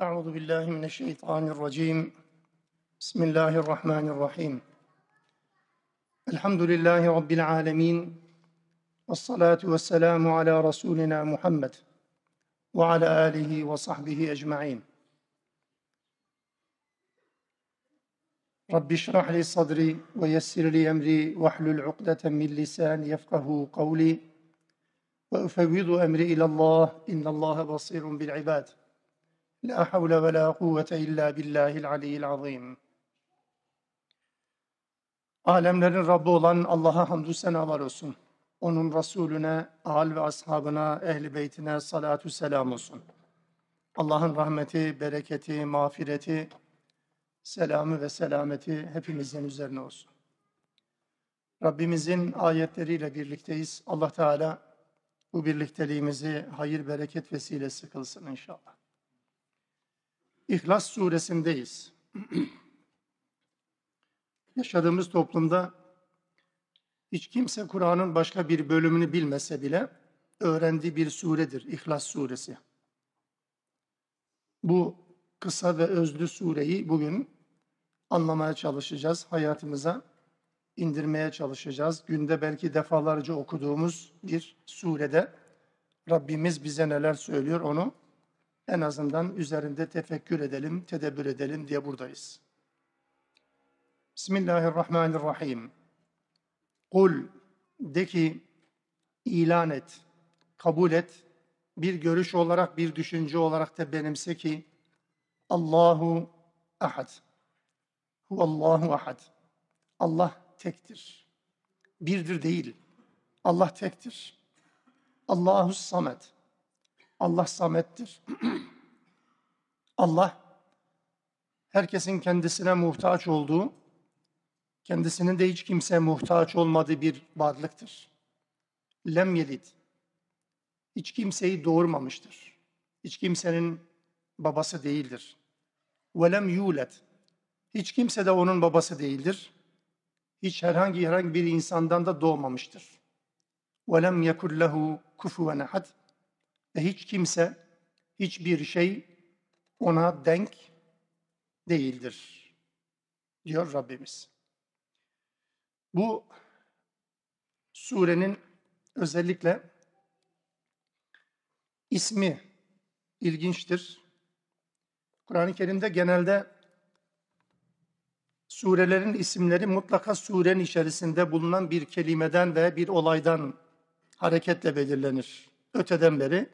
أعوذ بالله من الشيطان الرجيم. بسم الله الرحمن الرحيم. الحمد لله رب العالمين والصلاة والسلام على رسولنا محمد وعلى آله وصحبه أجمعين. رب اشرح لي صدري ويسر لي أمري واحلل عقدة من لساني يفقه قولي. وأفوض أمري إلى الله إن الله بصير بالعباد. La havle ve la kuvvete illa billahil aliyyil azim. Alemlerin Rabbi olan Allah'a hamdü senalar olsun. Onun Resulüne, al ve ashabına, ehli beytine salatu selam olsun. Allah'ın rahmeti, bereketi, mağfireti, selamı ve selameti hepimizin üzerine olsun. Rabbimizin ayetleriyle birlikteyiz. Allah Teala bu birlikteliğimizi hayır bereket vesilesi kılsın inşallah. İhlas suresindeyiz. Yaşadığımız toplumda hiç kimse Kur'an'ın başka bir bölümünü bilmese bile öğrendiği bir suredir İhlas suresi. Bu kısa ve özlü sureyi bugün anlamaya çalışacağız, hayatımıza indirmeye çalışacağız. Günde belki defalarca okuduğumuz bir surede Rabbimiz bize neler söylüyor onu en azından üzerinde tefekkür edelim, tedebbür edelim diye buradayız. Bismillahirrahmanirrahim. Kul de ki ilan et, kabul et, bir görüş olarak, bir düşünce olarak da benimse ki Allahu ahad. Huvallahu ahad. Allah tektir. Birdir değil. Allah tektir. Allahu samet. Allah samettir. Allah herkesin kendisine muhtaç olduğu, kendisinin de hiç kimseye muhtaç olmadığı bir varlıktır. Lem yelid. Hiç kimseyi doğurmamıştır. Hiç kimsenin babası değildir. Ve lem yulet. Hiç kimse de onun babası değildir. Hiç herhangi herhangi bir insandan da doğmamıştır. Ve lem yekul lehu kufuven ahad ve hiç kimse, hiçbir şey ona denk değildir. Diyor Rabbimiz. Bu surenin özellikle ismi ilginçtir. Kur'an-ı Kerim'de genelde surelerin isimleri mutlaka surenin içerisinde bulunan bir kelimeden ve bir olaydan hareketle belirlenir. Öteden beri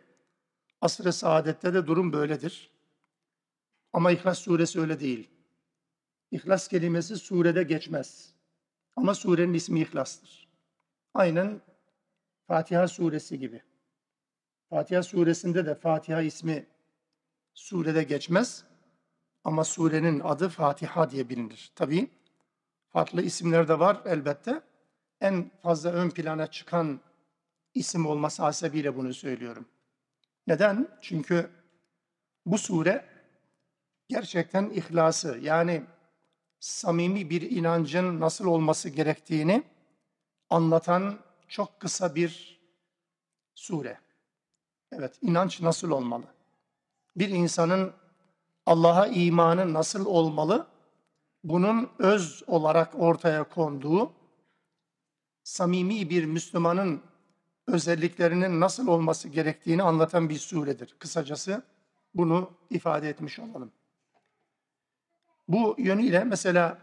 Asr-ı saadette de durum böyledir. Ama İhlas suresi öyle değil. İhlas kelimesi surede geçmez. Ama surenin ismi İhlas'tır. Aynen Fatiha suresi gibi. Fatiha suresinde de Fatiha ismi surede geçmez. Ama surenin adı Fatiha diye bilinir. Tabii farklı isimler de var elbette. En fazla ön plana çıkan isim olması hasebiyle bunu söylüyorum. Neden? Çünkü bu sure gerçekten ihlası yani samimi bir inancın nasıl olması gerektiğini anlatan çok kısa bir sure. Evet, inanç nasıl olmalı? Bir insanın Allah'a imanı nasıl olmalı? Bunun öz olarak ortaya konduğu, samimi bir Müslümanın özelliklerinin nasıl olması gerektiğini anlatan bir suredir. Kısacası bunu ifade etmiş olalım. Bu yönüyle mesela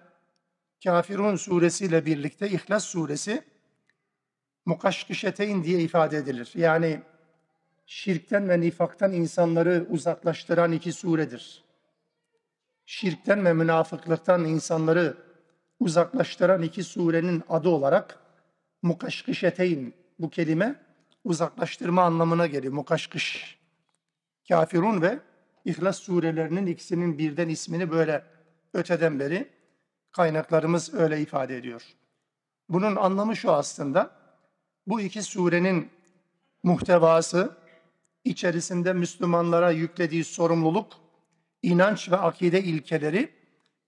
Kafirun suresiyle birlikte İhlas suresi mukaşkışeteyn diye ifade edilir. Yani şirkten ve nifaktan insanları uzaklaştıran iki suredir. Şirkten ve münafıklıktan insanları uzaklaştıran iki surenin adı olarak mukaşkışeteyn bu kelime uzaklaştırma anlamına geliyor. Mukaşkış. Kafirun ve İhlas surelerinin ikisinin birden ismini böyle öteden beri kaynaklarımız öyle ifade ediyor. Bunun anlamı şu aslında. Bu iki surenin muhtevası içerisinde Müslümanlara yüklediği sorumluluk, inanç ve akide ilkeleri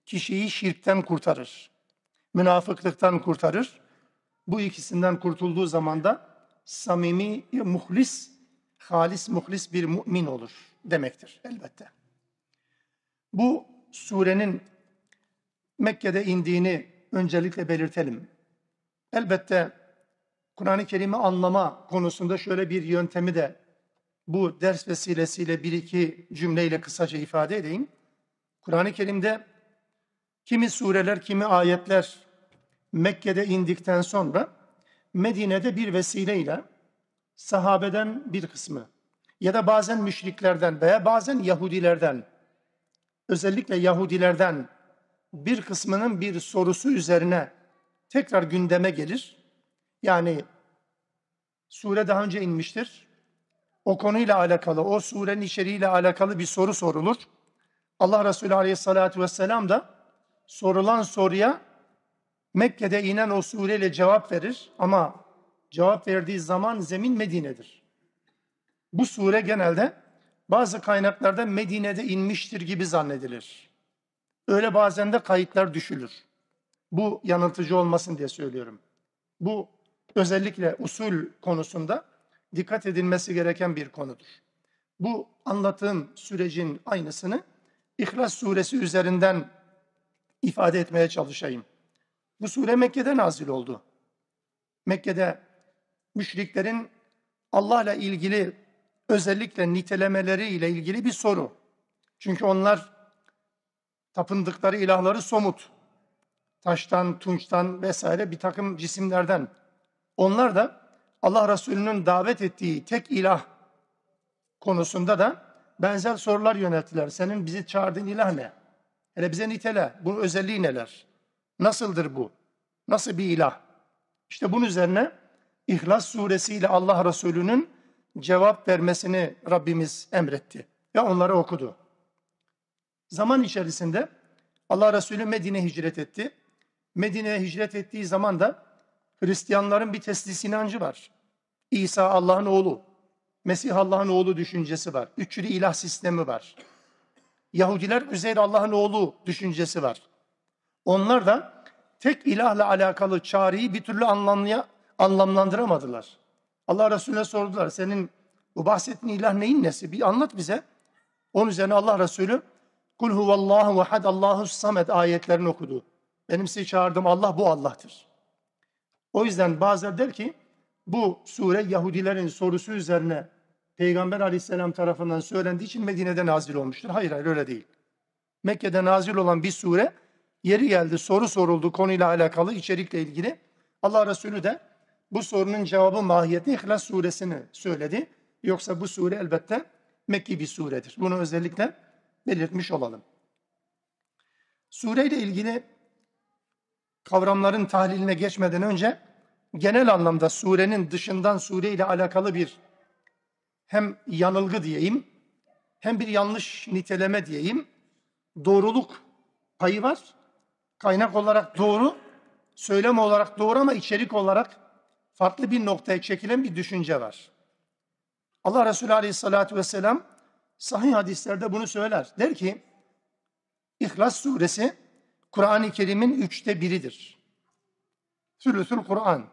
kişiyi şirkten kurtarır. Münafıklıktan kurtarır bu ikisinden kurtulduğu zaman da samimi, muhlis, halis, muhlis bir mümin olur demektir elbette. Bu surenin Mekke'de indiğini öncelikle belirtelim. Elbette Kur'an-ı Kerim'i anlama konusunda şöyle bir yöntemi de bu ders vesilesiyle bir iki cümleyle kısaca ifade edeyim. Kur'an-ı Kerim'de kimi sureler, kimi ayetler Mekke'de indikten sonra Medine'de bir vesileyle sahabeden bir kısmı ya da bazen müşriklerden veya bazen Yahudilerden özellikle Yahudilerden bir kısmının bir sorusu üzerine tekrar gündeme gelir. Yani sure daha önce inmiştir. O konuyla alakalı, o surenin içeriğiyle alakalı bir soru sorulur. Allah Resulü Aleyhisselatü Vesselam da sorulan soruya Mekke'de inen o sureyle cevap verir ama cevap verdiği zaman zemin Medine'dir. Bu sure genelde bazı kaynaklarda Medine'de inmiştir gibi zannedilir. Öyle bazen de kayıtlar düşülür. Bu yanıltıcı olmasın diye söylüyorum. Bu özellikle usul konusunda dikkat edilmesi gereken bir konudur. Bu anlattığım sürecin aynısını İhlas suresi üzerinden ifade etmeye çalışayım. Bu sure Mekke'de nazil oldu. Mekke'de müşriklerin Allah'la ilgili özellikle nitelemeleriyle ilgili bir soru. Çünkü onlar tapındıkları ilahları somut. Taştan, tunçtan vesaire bir takım cisimlerden. Onlar da Allah Resulü'nün davet ettiği tek ilah konusunda da benzer sorular yönelttiler. Senin bizi çağırdığın ilah ne? Hele bize nitele. Bunun özelliği neler? Nasıldır bu? Nasıl bir ilah? İşte bunun üzerine İhlas suresiyle Allah Resulü'nün cevap vermesini Rabbimiz emretti ve onları okudu. Zaman içerisinde Allah Resulü Medine hicret etti. Medine'ye hicret ettiği zaman da Hristiyanların bir teslis inancı var. İsa Allah'ın oğlu, Mesih Allah'ın oğlu düşüncesi var. Üçlü ilah sistemi var. Yahudiler Üzeyr Allah'ın oğlu düşüncesi var. Onlar da tek ilahla alakalı çağrıyı bir türlü anlamlaya, anlamlandıramadılar. Allah Resulüne sordular. Senin bu bahsettiğin ilah neyin nesi? Bir anlat bize. Onun üzerine Allah Resulü Kul huvallahu ehad Allahu samed ayetlerini okudu. Benim sizi çağırdığım Allah bu Allah'tır. O yüzden bazıları der ki bu sure Yahudilerin sorusu üzerine Peygamber aleyhisselam tarafından söylendiği için Medine'de nazil olmuştur. Hayır hayır öyle değil. Mekke'de nazil olan bir sure yeri geldi soru soruldu konuyla alakalı içerikle ilgili. Allah Resulü de bu sorunun cevabı mahiyeti İhlas suresini söyledi. Yoksa bu sure elbette Mekki bir suredir. Bunu özellikle belirtmiş olalım. Sureyle ilgili kavramların tahliline geçmeden önce genel anlamda surenin dışından sure ile alakalı bir hem yanılgı diyeyim hem bir yanlış niteleme diyeyim doğruluk payı var. Kaynak olarak doğru, söylem olarak doğru ama içerik olarak farklı bir noktaya çekilen bir düşünce var. Allah Resulü Aleyhisselatü Vesselam sahih hadislerde bunu söyler. Der ki, İhlas suresi Kur'an-ı Kerim'in üçte biridir. Sülüsül Kur'an.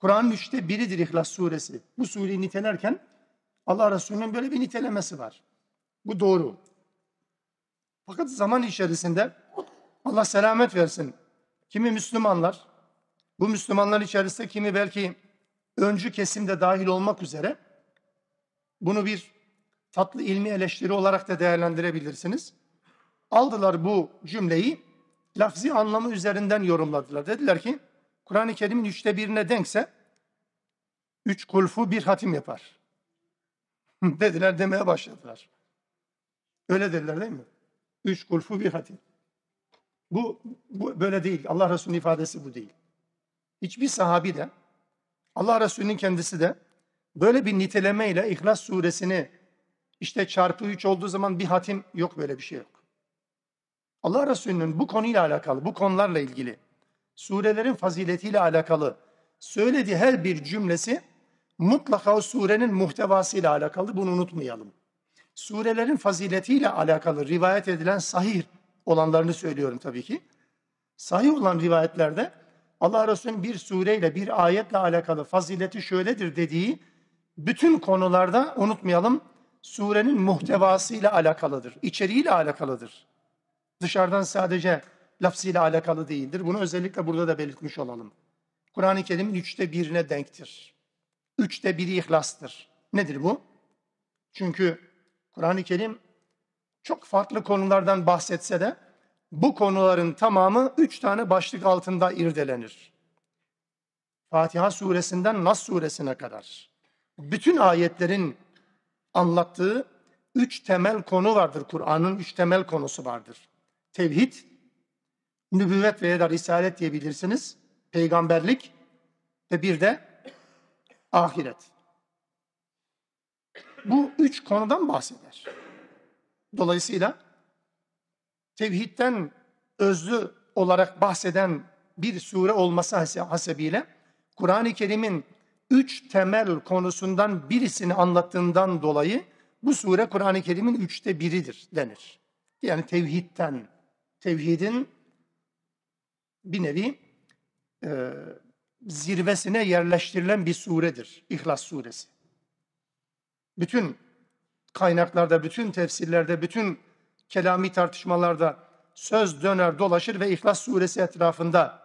Kur'an'ın üçte biridir İhlas suresi. Bu sureyi nitelerken Allah Resulü'nün böyle bir nitelemesi var. Bu doğru. Fakat zaman içerisinde Allah selamet versin. Kimi Müslümanlar, bu Müslümanlar içerisinde kimi belki öncü kesimde dahil olmak üzere bunu bir tatlı ilmi eleştiri olarak da değerlendirebilirsiniz. Aldılar bu cümleyi lafzi anlamı üzerinden yorumladılar. Dediler ki Kur'an-ı Kerim'in üçte birine denkse üç kulfu bir hatim yapar. dediler demeye başladılar. Öyle dediler değil mi? Üç kulfu bir hatim. Bu, bu böyle değil. Allah Resulü'nün ifadesi bu değil. Hiçbir sahabi de Allah Resulü'nün kendisi de böyle bir nitelemeyle İhlas suresini işte çarpı üç olduğu zaman bir hatim yok böyle bir şey yok. Allah Resulü'nün bu konuyla alakalı, bu konularla ilgili surelerin faziletiyle alakalı söylediği her bir cümlesi mutlaka o surenin muhtevasıyla alakalı bunu unutmayalım. Surelerin faziletiyle alakalı rivayet edilen sahih olanlarını söylüyorum tabii ki. Sahih olan rivayetlerde Allah Resulü'nün bir sureyle, bir ayetle alakalı fazileti şöyledir dediği bütün konularda unutmayalım surenin muhtevasıyla alakalıdır, içeriğiyle alakalıdır. Dışarıdan sadece lafzıyla alakalı değildir. Bunu özellikle burada da belirtmiş olalım. Kur'an-ı Kerim'in üçte birine denktir. Üçte biri ihlastır. Nedir bu? Çünkü Kur'an-ı Kerim çok farklı konulardan bahsetse de bu konuların tamamı üç tane başlık altında irdelenir. Fatiha suresinden Nas suresine kadar. Bütün ayetlerin anlattığı üç temel konu vardır. Kur'an'ın üç temel konusu vardır. Tevhid, nübüvvet veya da risalet diyebilirsiniz. Peygamberlik ve bir de ahiret. Bu üç konudan bahseder. Dolayısıyla tevhidden özlü olarak bahseden bir sure olması hasebiyle Kur'an-ı Kerim'in üç temel konusundan birisini anlattığından dolayı bu sure Kur'an-ı Kerim'in üçte biridir denir. Yani tevhidten, tevhidin bir nevi e, zirvesine yerleştirilen bir suredir. İhlas suresi. Bütün kaynaklarda, bütün tefsirlerde, bütün kelami tartışmalarda söz döner dolaşır ve İhlas suresi etrafında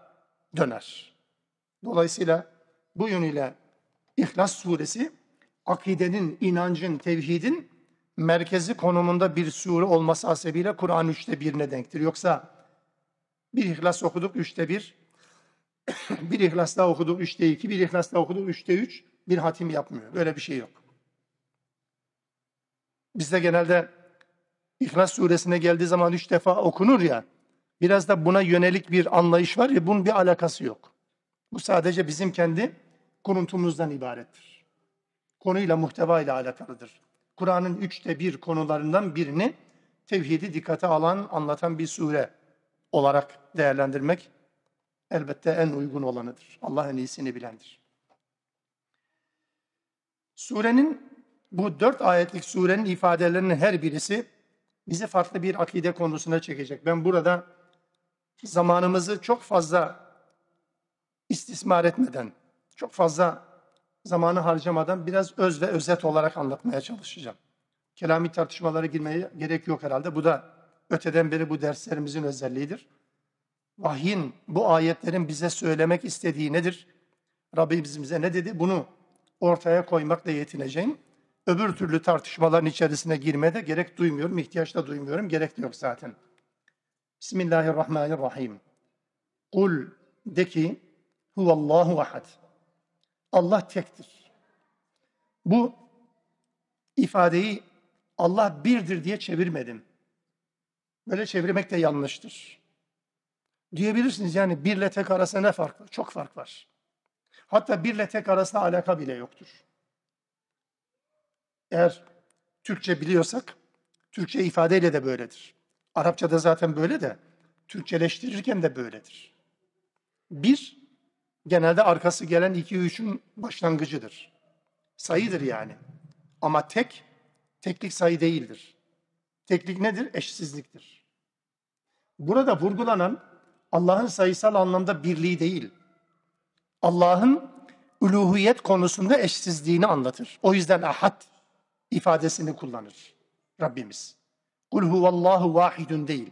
döner. Dolayısıyla bu yönüyle İhlas suresi akidenin, inancın, tevhidin merkezi konumunda bir sure olması hasebiyle Kur'an üçte birine denktir. Yoksa bir ihlas okuduk üçte bir, bir ihlas daha okuduk üçte iki, bir ihlas daha okuduk üçte üç, bir hatim yapmıyor. Böyle bir şey yok. Bizde genelde İhlas suresine geldiği zaman üç defa okunur ya, biraz da buna yönelik bir anlayış var ya, bunun bir alakası yok. Bu sadece bizim kendi kuruntumuzdan ibarettir. Konuyla, muhtevayla alakalıdır. Kur'an'ın üçte bir konularından birini tevhidi dikkate alan, anlatan bir sure olarak değerlendirmek elbette en uygun olanıdır. Allah en iyisini bilendir. Surenin, bu dört ayetlik surenin ifadelerinin her birisi bizi farklı bir akide konusuna çekecek. Ben burada zamanımızı çok fazla istismar etmeden, çok fazla zamanı harcamadan biraz öz ve özet olarak anlatmaya çalışacağım. Kelami tartışmalara girmeye gerek yok herhalde. Bu da öteden beri bu derslerimizin özelliğidir. Vahyin, bu ayetlerin bize söylemek istediği nedir? Rabbimiz bize ne dedi? Bunu ortaya koymakla yetineceğim. Öbür türlü tartışmaların içerisine girmede gerek duymuyorum, ihtiyaç da duymuyorum, gerek de yok zaten. Bismillahirrahmanirrahim. Kul de ki huvallahu ahad. Allah tektir. Bu ifadeyi Allah birdir diye çevirmedim. Böyle çevirmek de yanlıştır. Diyebilirsiniz yani birle tek arasında ne fark var? Çok fark var. Hatta birle tek arasında alaka bile yoktur. Eğer Türkçe biliyorsak, Türkçe ifadeyle de böyledir. Arapçada zaten böyle de, Türkçeleştirirken de böyledir. Bir, genelde arkası gelen iki üçün başlangıcıdır. Sayıdır yani. Ama tek, teklik sayı değildir. Teklik nedir? Eşsizliktir. Burada vurgulanan Allah'ın sayısal anlamda birliği değil. Allah'ın uluhiyet konusunda eşsizliğini anlatır. O yüzden ahad ifadesini kullanır Rabbimiz. Kul huvallahu vahidun değil.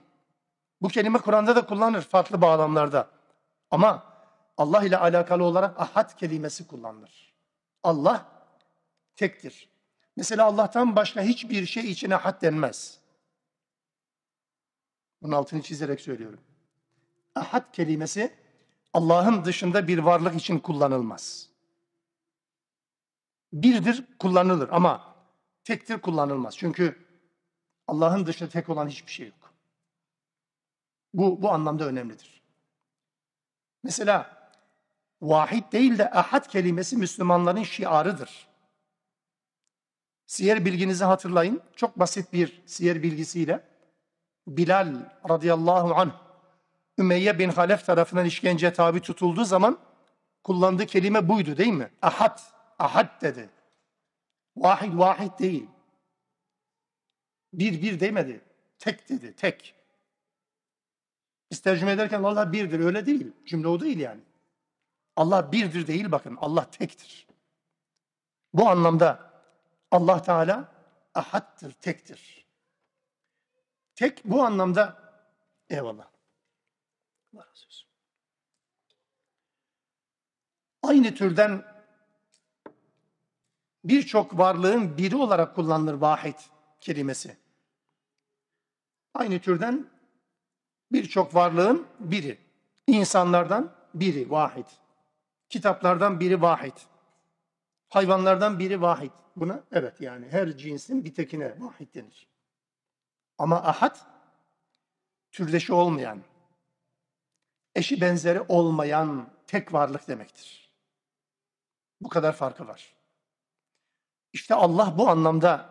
Bu kelime Kur'an'da da kullanır farklı bağlamlarda. Ama Allah ile alakalı olarak ahad kelimesi kullanılır. Allah tektir. Mesela Allah'tan başka hiçbir şey içine ahad denmez. Bunun altını çizerek söylüyorum. Ahad kelimesi Allah'ın dışında bir varlık için kullanılmaz. Birdir kullanılır ama tektir kullanılmaz. Çünkü Allah'ın dışında tek olan hiçbir şey yok. Bu, bu anlamda önemlidir. Mesela vahid değil de ahad kelimesi Müslümanların şiarıdır. Siyer bilginizi hatırlayın. Çok basit bir siyer bilgisiyle Bilal radıyallahu anh Ümeyye bin Halef tarafından işkence tabi tutulduğu zaman kullandığı kelime buydu değil mi? Ahad, ahad dedi. Vahid, vahid değil. Bir, bir demedi. Tek dedi, tek. Biz tercüme ederken Allah birdir, öyle değil. Cümle o değil yani. Allah birdir değil bakın, Allah tektir. Bu anlamda Allah Teala ahattır, tektir. Tek bu anlamda eyvallah. Allah razı olsun. Aynı türden birçok varlığın biri olarak kullanılır vahid kelimesi. Aynı türden birçok varlığın biri. İnsanlardan biri vahid. Kitaplardan biri vahid. Hayvanlardan biri vahid. Buna evet yani her cinsin bir tekine vahid denir. Ama ahad türdeşi olmayan, eşi benzeri olmayan tek varlık demektir. Bu kadar farkı var. İşte Allah bu anlamda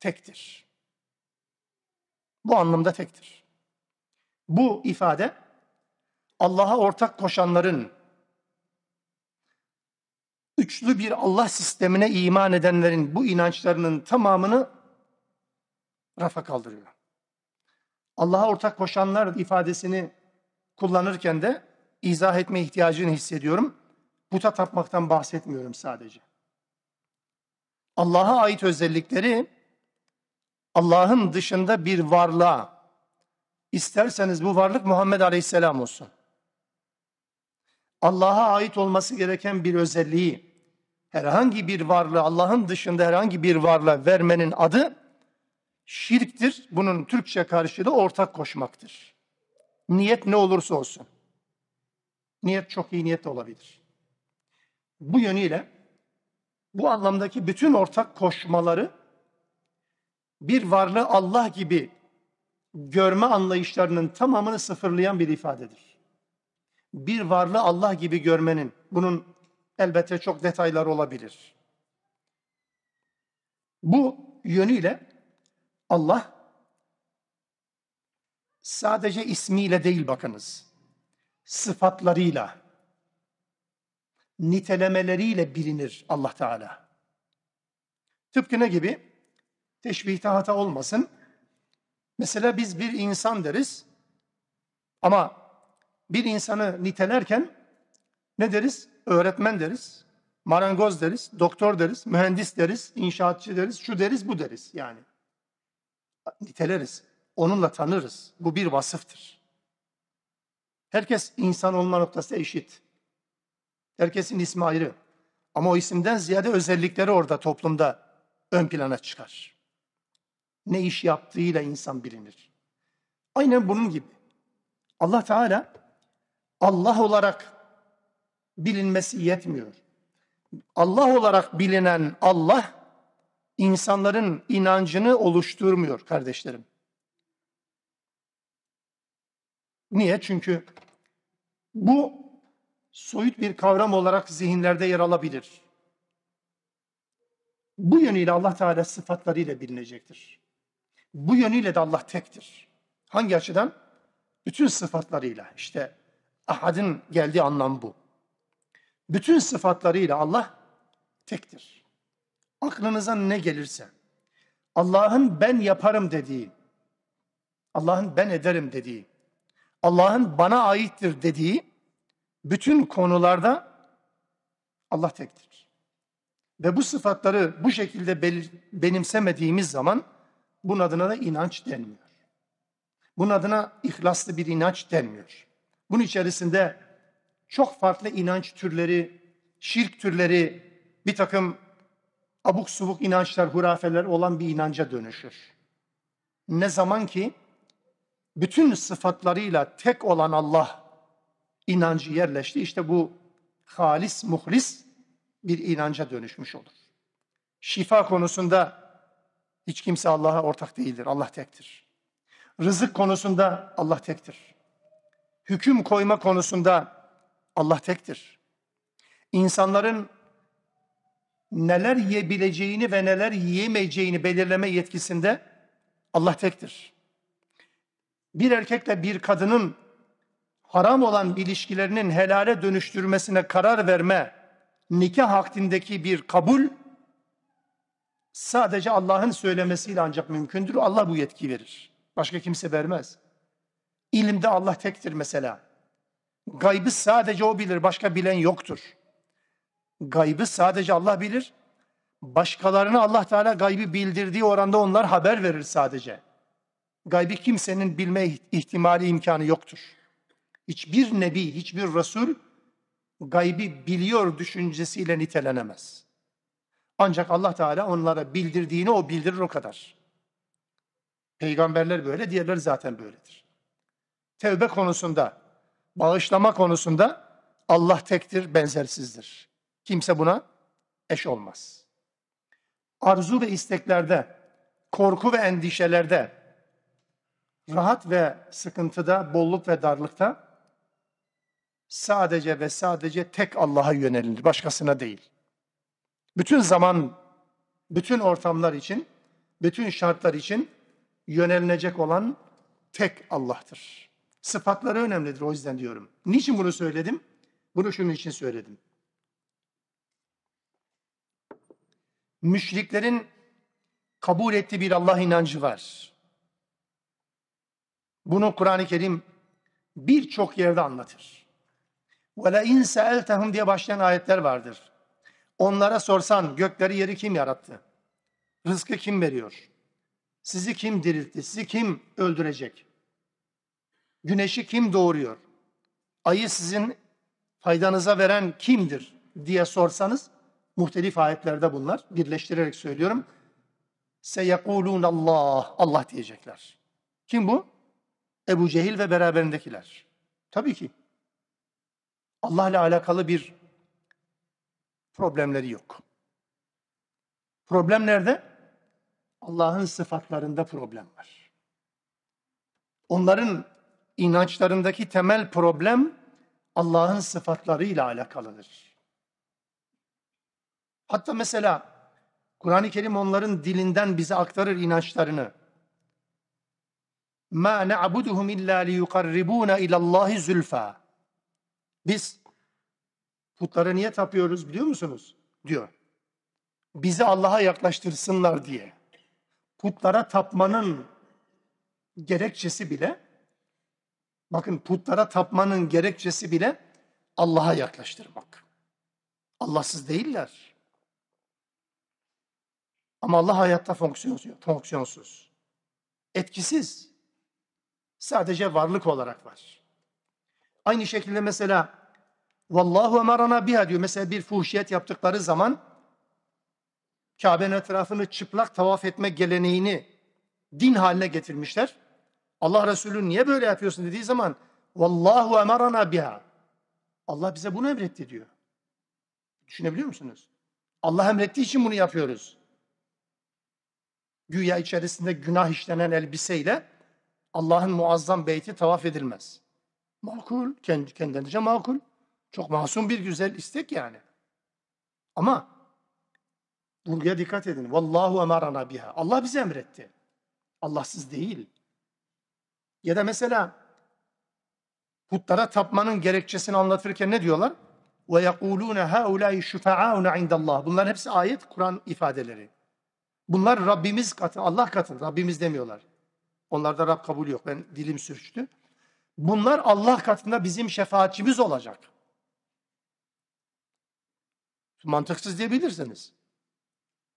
tektir. Bu anlamda tektir. Bu ifade Allah'a ortak koşanların üçlü bir Allah sistemine iman edenlerin bu inançlarının tamamını rafa kaldırıyor. Allah'a ortak koşanlar ifadesini kullanırken de izah etme ihtiyacını hissediyorum. Puta tapmaktan bahsetmiyorum sadece. Allah'a ait özellikleri Allah'ın dışında bir varlığa isterseniz bu varlık Muhammed Aleyhisselam olsun. Allah'a ait olması gereken bir özelliği herhangi bir varlığı Allah'ın dışında herhangi bir varlığa vermenin adı şirktir. Bunun Türkçe karşılığı ortak koşmaktır. Niyet ne olursa olsun. Niyet çok iyi niyet olabilir. Bu yönüyle bu anlamdaki bütün ortak koşmaları bir varlığı Allah gibi görme anlayışlarının tamamını sıfırlayan bir ifadedir. Bir varlığı Allah gibi görmenin, bunun elbette çok detayları olabilir. Bu yönüyle Allah sadece ismiyle değil bakınız, sıfatlarıyla, nitelemeleriyle bilinir Allah Teala. Tıpkı ne gibi? Teşbihte hata olmasın. Mesela biz bir insan deriz ama bir insanı nitelerken ne deriz? Öğretmen deriz, marangoz deriz, doktor deriz, mühendis deriz, inşaatçı deriz, şu deriz, bu deriz yani. Niteleriz, onunla tanırız. Bu bir vasıftır. Herkes insan olma noktası eşit. Herkesin ismi ayrı. Ama o isimden ziyade özellikleri orada toplumda ön plana çıkar. Ne iş yaptığıyla insan bilinir. Aynen bunun gibi. Allah Teala Allah olarak bilinmesi yetmiyor. Allah olarak bilinen Allah insanların inancını oluşturmuyor kardeşlerim. Niye? Çünkü bu soyut bir kavram olarak zihinlerde yer alabilir. Bu yönüyle Allah Teala sıfatlarıyla bilinecektir. Bu yönüyle de Allah tektir. Hangi açıdan? Bütün sıfatlarıyla. İşte ahadın geldiği anlam bu. Bütün sıfatlarıyla Allah tektir. Aklınıza ne gelirse, Allah'ın ben yaparım dediği, Allah'ın ben ederim dediği, Allah'ın bana aittir dediği bütün konularda Allah tektir. Ve bu sıfatları bu şekilde benimsemediğimiz zaman bunun adına da inanç denmiyor. Bunun adına ihlaslı bir inanç denmiyor. Bunun içerisinde çok farklı inanç türleri, şirk türleri, bir takım abuk subuk inançlar, hurafeler olan bir inanca dönüşür. Ne zaman ki bütün sıfatlarıyla tek olan Allah inancı yerleşti. İşte bu halis, muhlis bir inanca dönüşmüş olur. Şifa konusunda hiç kimse Allah'a ortak değildir. Allah tektir. Rızık konusunda Allah tektir. Hüküm koyma konusunda Allah tektir. İnsanların neler yiyebileceğini ve neler yiyemeyeceğini belirleme yetkisinde Allah tektir. Bir erkekle bir kadının haram olan ilişkilerinin helale dönüştürmesine karar verme, nikah akdindeki bir kabul sadece Allah'ın söylemesiyle ancak mümkündür. Allah bu yetki verir. Başka kimse vermez. İlimde Allah tektir mesela. Gaybı sadece o bilir, başka bilen yoktur. Gaybı sadece Allah bilir, Başkalarına Allah Teala gaybi bildirdiği oranda onlar haber verir sadece. Gaybi kimsenin bilme ihtimali imkanı yoktur. Hiçbir nebi, hiçbir resul gaybi biliyor düşüncesiyle nitelenemez. Ancak Allah Teala onlara bildirdiğini o bildirir o kadar. Peygamberler böyle, diğerleri zaten böyledir. Tevbe konusunda, bağışlama konusunda Allah tektir, benzersizdir. Kimse buna eş olmaz. Arzu ve isteklerde, korku ve endişelerde, rahat ve sıkıntıda, bolluk ve darlıkta sadece ve sadece tek Allah'a yönelilir, başkasına değil. Bütün zaman, bütün ortamlar için, bütün şartlar için yönelilecek olan tek Allah'tır. Sıfatları önemlidir o yüzden diyorum. Niçin bunu söyledim? Bunu şunun için söyledim. Müşriklerin kabul ettiği bir Allah inancı var. Bunu Kur'an-ı Kerim birçok yerde anlatır. وَلَاِنْ سَأَلْتَهُمْ diye başlayan ayetler vardır. Onlara sorsan gökleri yeri kim yarattı? Rızkı kim veriyor? Sizi kim diriltti? Sizi kim öldürecek? Güneşi kim doğuruyor? Ayı sizin faydanıza veren kimdir diye sorsanız muhtelif ayetlerde bunlar. Birleştirerek söylüyorum. Seyekulun Allah. Allah diyecekler. Kim bu? Ebu Cehil ve beraberindekiler. Tabii ki. Allah ile alakalı bir problemleri yok. Problem nerede? Allah'ın sıfatlarında problem var. Onların inançlarındaki temel problem Allah'ın sıfatlarıyla alakalıdır. Hatta mesela Kur'an-ı Kerim onların dilinden bize aktarır inançlarını. Ma na'buduhum illa liyuqarribuna ila Allahi zulfa. Biz putlara niye tapıyoruz biliyor musunuz? diyor. Bizi Allah'a yaklaştırsınlar diye. Putlara tapmanın gerekçesi bile bakın putlara tapmanın gerekçesi bile Allah'a yaklaştırmak. Allahsız değiller. Ama Allah hayatta fonksiyonsuz, fonksiyonsuz. Etkisiz. Sadece varlık olarak var. Aynı şekilde mesela Vallahu emarana biha diyor. Mesela bir fuhşiyet yaptıkları zaman Kabe'nin etrafını çıplak tavaf etme geleneğini din haline getirmişler. Allah Resulü niye böyle yapıyorsun dediği zaman Vallahu emarana biha. Allah bize bunu emretti diyor. Düşünebiliyor musunuz? Allah emrettiği için bunu yapıyoruz. Güya içerisinde günah işlenen elbiseyle Allah'ın muazzam beyti tavaf edilmez. Makul, kendi kendince makul. Çok masum bir güzel istek yani. Ama buraya dikkat edin. Vallahu emarana biha. Allah bize emretti. Allahsız değil. Ya da mesela putlara tapmanın gerekçesini anlatırken ne diyorlar? Ve yekulune haulâi şufa'auna indallah. Bunların hepsi ayet, Kur'an ifadeleri. Bunlar Rabbimiz katı, Allah katı. Rabbimiz demiyorlar. Onlarda Rab kabul yok. Ben dilim sürçtü. Bunlar Allah katında bizim şefaatçimiz olacak. Mantıksız diyebilirsiniz.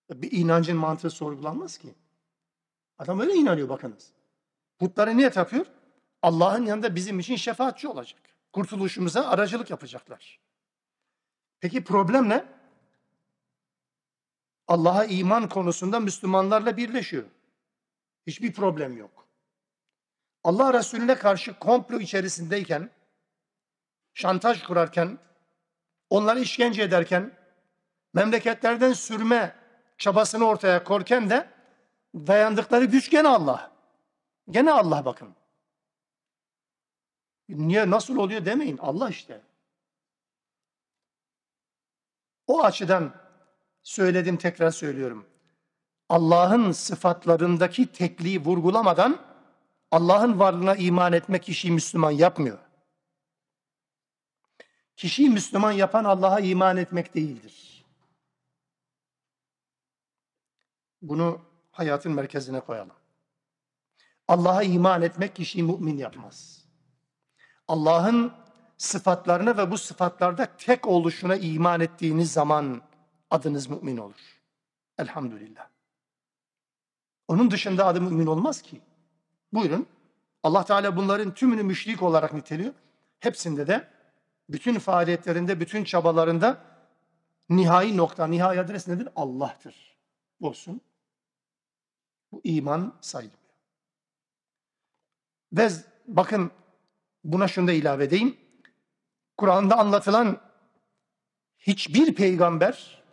Bir inancın mantığı sorgulanmaz ki. Adam öyle inanıyor bakınız. Putları niye tapıyor? Allah'ın yanında bizim için şefaatçi olacak. Kurtuluşumuza aracılık yapacaklar. Peki problem ne? Allah'a iman konusunda Müslümanlarla birleşiyor. Hiçbir problem yok. Allah Resulüne karşı komplo içerisindeyken, şantaj kurarken, onları işkence ederken, memleketlerden sürme çabasını ortaya korken de dayandıkları güç gene Allah. Gene Allah bakın. Niye nasıl oluyor demeyin. Allah işte. O açıdan söyledim tekrar söylüyorum. Allah'ın sıfatlarındaki tekliği vurgulamadan Allah'ın varlığına iman etmek kişiyi Müslüman yapmıyor. Kişiyi Müslüman yapan Allah'a iman etmek değildir. Bunu hayatın merkezine koyalım. Allah'a iman etmek kişiyi mümin yapmaz. Allah'ın sıfatlarına ve bu sıfatlarda tek oluşuna iman ettiğiniz zaman adınız mümin olur. Elhamdülillah. Onun dışında adı mümin olmaz ki. Buyurun. Allah Teala bunların tümünü müşrik olarak niteliyor. Hepsinde de bütün faaliyetlerinde, bütün çabalarında nihai nokta, nihai adres nedir? Allah'tır. Olsun. Bu iman sayılmıyor. Ve bakın buna şunu da ilave edeyim. Kur'an'da anlatılan hiçbir peygamber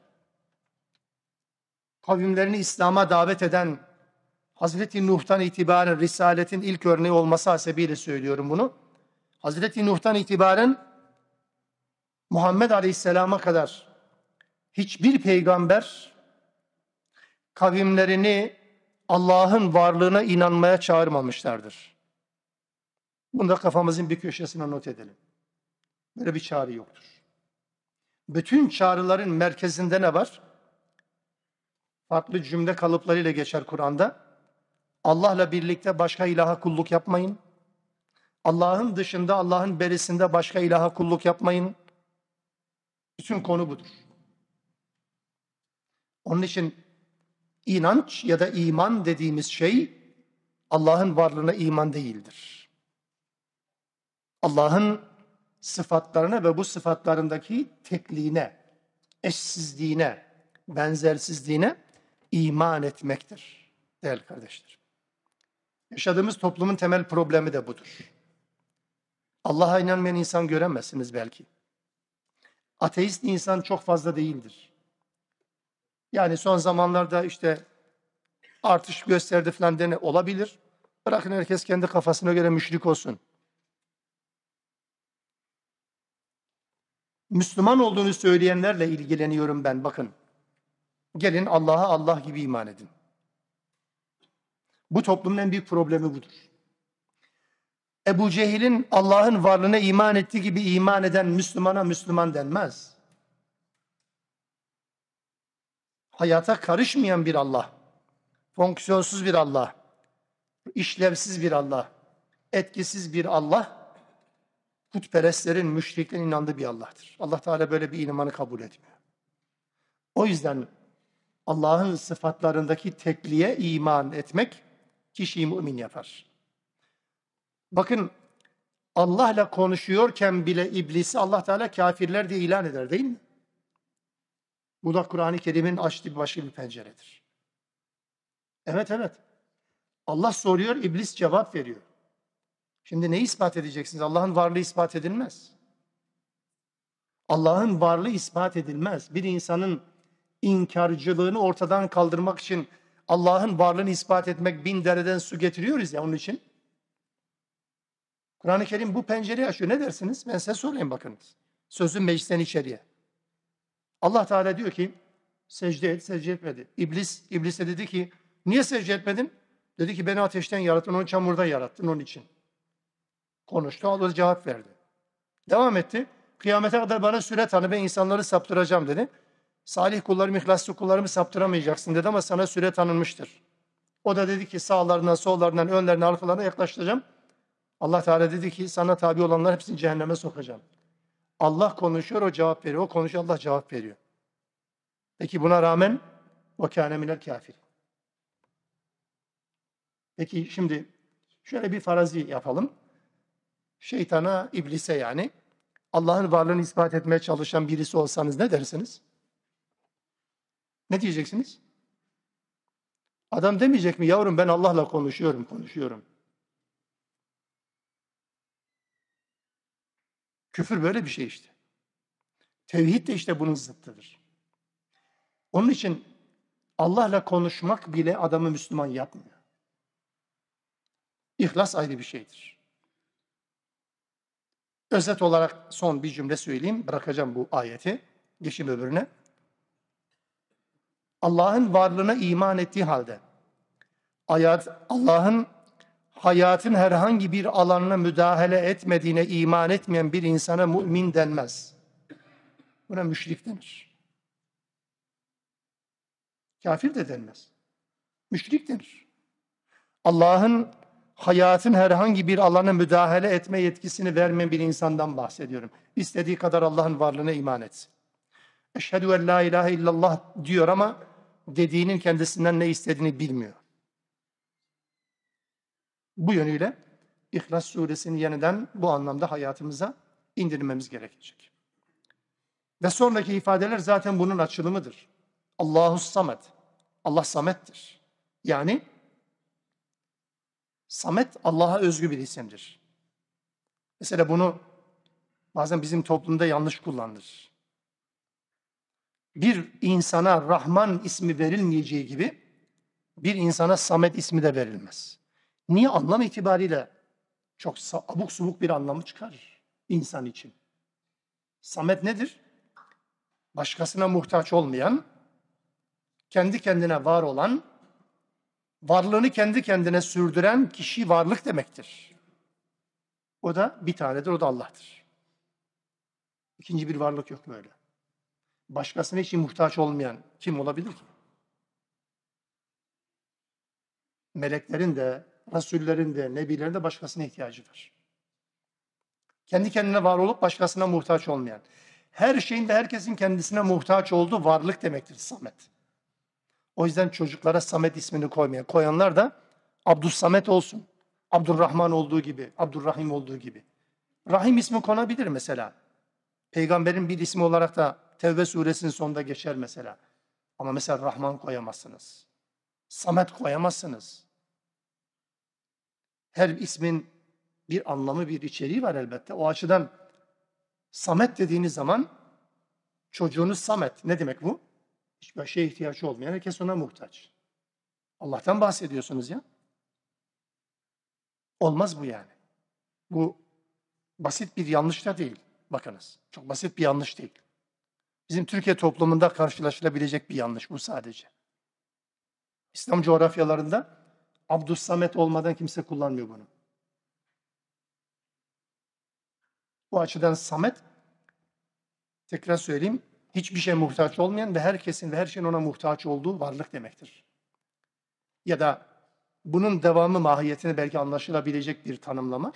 kavimlerini İslam'a davet eden Hazreti Nuh'tan itibaren Risaletin ilk örneği olması hasebiyle söylüyorum bunu. Hazreti Nuh'tan itibaren Muhammed Aleyhisselam'a kadar hiçbir peygamber kavimlerini Allah'ın varlığına inanmaya çağırmamışlardır. Bunu da kafamızın bir köşesine not edelim. Böyle bir çağrı yoktur. Bütün çağrıların merkezinde ne var? Farklı cümle kalıplarıyla geçer Kur'an'da. Allah'la birlikte başka ilaha kulluk yapmayın. Allah'ın dışında, Allah'ın berisinde başka ilaha kulluk yapmayın. Bütün konu budur. Onun için inanç ya da iman dediğimiz şey Allah'ın varlığına iman değildir. Allah'ın sıfatlarına ve bu sıfatlarındaki tekliğine, eşsizliğine, benzersizliğine iman etmektir değerli kardeşler. Yaşadığımız toplumun temel problemi de budur. Allah'a inanmayan insan göremezsiniz belki. Ateist insan çok fazla değildir. Yani son zamanlarda işte artış gösterdi falan dene olabilir. Bırakın herkes kendi kafasına göre müşrik olsun. Müslüman olduğunu söyleyenlerle ilgileniyorum ben bakın. Gelin Allah'a Allah gibi iman edin. Bu toplumun en büyük problemi budur. Ebu Cehil'in Allah'ın varlığına iman ettiği gibi iman eden Müslümana Müslüman denmez. Hayata karışmayan bir Allah, fonksiyonsuz bir Allah, işlevsiz bir Allah, etkisiz bir Allah, putperestlerin, müşriklerin inandığı bir Allah'tır. Allah Teala böyle bir imanı kabul etmiyor. O yüzden Allah'ın sıfatlarındaki tekliğe iman etmek kişiyi mümin yapar. Bakın Allah'la konuşuyorken bile iblisi Allah Teala kafirler diye ilan eder değil mi? Bu da Kur'an-ı Kerim'in açtığı başka bir penceredir. Evet evet. Allah soruyor, iblis cevap veriyor. Şimdi neyi ispat edeceksiniz? Allah'ın varlığı ispat edilmez. Allah'ın varlığı ispat edilmez. Bir insanın inkarcılığını ortadan kaldırmak için Allah'ın varlığını ispat etmek bin dereden su getiriyoruz ya onun için. Kur'an-ı Kerim bu pencereyi açıyor. Ne dersiniz? Ben size sorayım bakınız. Sözün meclisten içeriye. Allah Teala diyor ki secde et, secde etmedi. İblis, İblis'e dedi ki niye secde etmedin? Dedi ki beni ateşten yarattın, onu çamurda yarattın onun için. Konuştu, Allah cevap verdi. Devam etti. Kıyamete kadar bana süre tanı, ben insanları saptıracağım dedi. Salih kullarımı, ihlaslı kullarımı saptıramayacaksın dedi ama sana süre tanınmıştır. O da dedi ki sağlarından, sollarından, önlerine, arkalarına yaklaştıracağım. Allah Teala dedi ki sana tabi olanlar hepsini cehenneme sokacağım. Allah konuşuyor, o cevap veriyor. O konuşuyor, Allah cevap veriyor. Peki buna rağmen o kâne minel kafir. Peki şimdi şöyle bir farazi yapalım. Şeytana, iblise yani Allah'ın varlığını ispat etmeye çalışan birisi olsanız ne dersiniz? Ne diyeceksiniz? Adam demeyecek mi yavrum ben Allah'la konuşuyorum, konuşuyorum. Küfür böyle bir şey işte. Tevhid de işte bunun zıttıdır. Onun için Allah'la konuşmak bile adamı Müslüman yapmıyor. İhlas ayrı bir şeydir. Özet olarak son bir cümle söyleyeyim. Bırakacağım bu ayeti. Geçim öbürüne. Allah'ın varlığına iman ettiği halde hayat Allah'ın hayatın herhangi bir alanına müdahale etmediğine iman etmeyen bir insana mümin denmez. Buna müşrik denir. Kafir de denmez. Müşrik denir. Allah'ın hayatın herhangi bir alana müdahale etme yetkisini vermeyen bir insandan bahsediyorum. İstediği kadar Allah'ın varlığına iman etsin. Eşhedü en la ilahe illallah diyor ama dediğinin kendisinden ne istediğini bilmiyor. Bu yönüyle İhlas suresini yeniden bu anlamda hayatımıza indirmemiz gerekecek. Ve sonraki ifadeler zaten bunun açılımıdır. Allahu Samet. Allah Samet'tir. Yani Samet Allah'a özgü bir isimdir. Mesela bunu bazen bizim toplumda yanlış kullanılır. Bir insana Rahman ismi verilmeyeceği gibi bir insana Samet ismi de verilmez. Niye? Anlam itibariyle çok abuk subuk bir anlamı çıkarır insan için. Samet nedir? Başkasına muhtaç olmayan, kendi kendine var olan, varlığını kendi kendine sürdüren kişi varlık demektir. O da bir tanedir, o da Allah'tır. İkinci bir varlık yok böyle. Başkasına için muhtaç olmayan kim olabilir ki? Meleklerin de, Resullerin de, Nebilerin de başkasına ihtiyacı var. Kendi kendine var olup başkasına muhtaç olmayan. Her şeyin de herkesin kendisine muhtaç olduğu varlık demektir Samet. O yüzden çocuklara Samet ismini koymayan, koyanlar da Abdus Samet olsun. Abdurrahman olduğu gibi, Abdurrahim olduğu gibi. Rahim ismi konabilir mesela. Peygamberin bir ismi olarak da Tevbe suresinin sonunda geçer mesela. Ama mesela Rahman koyamazsınız. Samet koyamazsınız. Her ismin bir anlamı, bir içeriği var elbette. O açıdan Samet dediğiniz zaman çocuğunuz Samet. Ne demek bu? Hiçbir şeye ihtiyacı olmayan, herkes ona muhtaç. Allah'tan bahsediyorsunuz ya. Olmaz bu yani. Bu basit bir yanlış da değil. Bakınız. Çok basit bir yanlış değil. Bizim Türkiye toplumunda karşılaşılabilecek bir yanlış bu sadece. İslam coğrafyalarında Abdus Samet olmadan kimse kullanmıyor bunu. Bu açıdan Samet, tekrar söyleyeyim, hiçbir şey muhtaç olmayan ve herkesin ve her şeyin ona muhtaç olduğu varlık demektir. Ya da bunun devamı mahiyetine belki anlaşılabilecek bir tanımlama,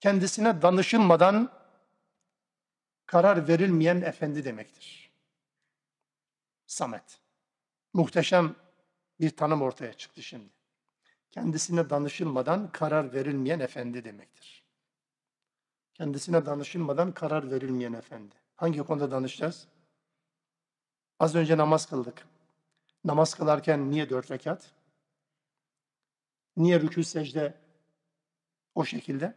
kendisine danışılmadan karar verilmeyen efendi demektir. Samet. Muhteşem bir tanım ortaya çıktı şimdi. Kendisine danışılmadan karar verilmeyen efendi demektir. Kendisine danışılmadan karar verilmeyen efendi. Hangi konuda danışacağız? Az önce namaz kıldık. Namaz kılarken niye dört rekat? Niye rükû secde o şekilde?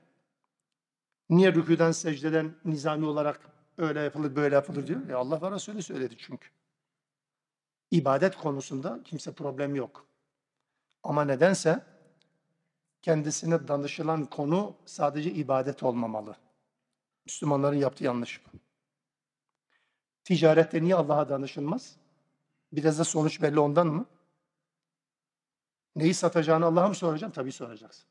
Niye rüküden secdeden nizami olarak öyle yapılır böyle yapılır diyor? Ya Allah ve Resulü söyledi çünkü. İbadet konusunda kimse problem yok. Ama nedense kendisine danışılan konu sadece ibadet olmamalı. Müslümanların yaptığı yanlış bu. Ticarette niye Allah'a danışılmaz? Biraz da sonuç belli ondan mı? Neyi satacağını Allah'a mı soracaksın? Tabii soracaksın.